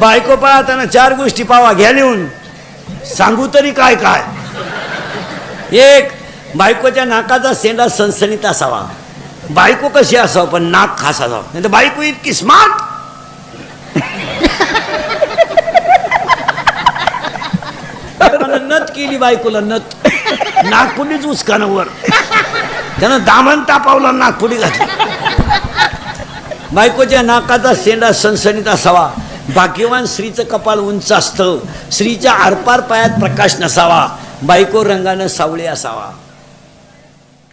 बायको पाहताना चार गोष्टी पावा घ्या लिहून सांगू तरी काय काय? एक बायकोच्या नाकाचा सेंडा सणसणीत असावा. बायको कशी असावं पण नाक खास असावं. नाही तर बायको इतकी स्मार्ट नत नथ केली बायकोला नथ. नागपुडीच उचकानवर त्यानं दामन तापावला नागपुडी घातली. बायकोच्या नाकाचा सेंडा सणसणीत असावा. भाग्यवान स्त्रीचं कपाल उंच असतं. स्त्रीच्या आरपार पायात प्रकाश नसावा. बायको रंगानं सावळी असावा.